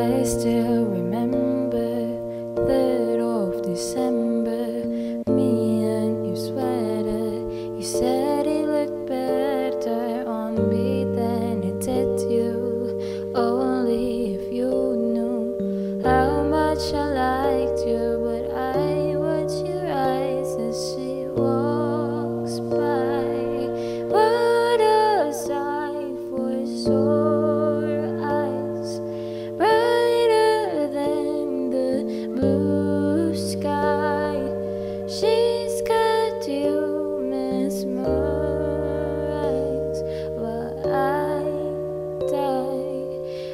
I still remember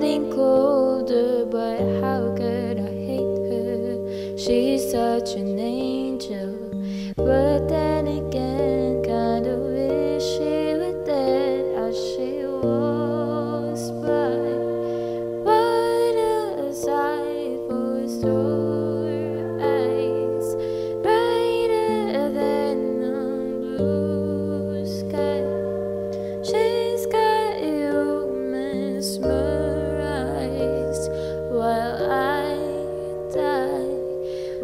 getting colder, but how could I hate her? She's such an angel.